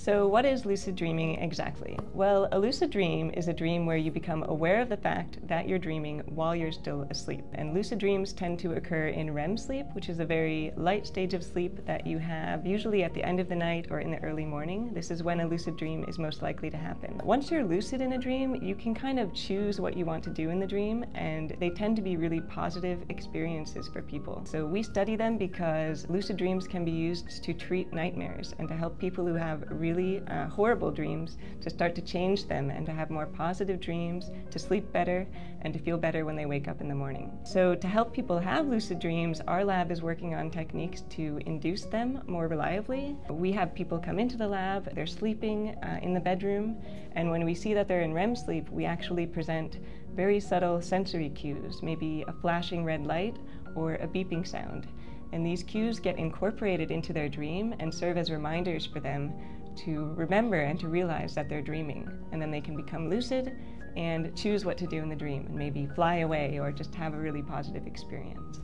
So, what is lucid dreaming exactly? Well, a lucid dream is a dream where you become aware of the fact that you're dreaming while you're still asleep. And lucid dreams tend to occur in REM sleep, which is a very light stage of sleep that you have usually at the end of the night or in the early morning. This is when a lucid dream is most likely to happen. Once you're lucid in a dream, you can kind of choose what you want to do in the dream, and they tend to be really positive experiences for people. So, we study them because lucid dreams can be used to treat nightmares and to help people who have really uh, horrible dreams to start to change them and to have more positive dreams, to sleep better, and to feel better when they wake up in the morning. So, to help people have lucid dreams, our lab is working on techniques to induce them more reliably. We have people come into the lab, they're sleeping uh, in the bedroom, and when we see that they're in REM sleep, we actually present very subtle sensory cues, maybe a flashing red light or a beeping sound. And these cues get incorporated into their dream and serve as reminders for them to remember and to realize that they're dreaming. And then they can become lucid and choose what to do in the dream and maybe fly away or just have a really positive experience.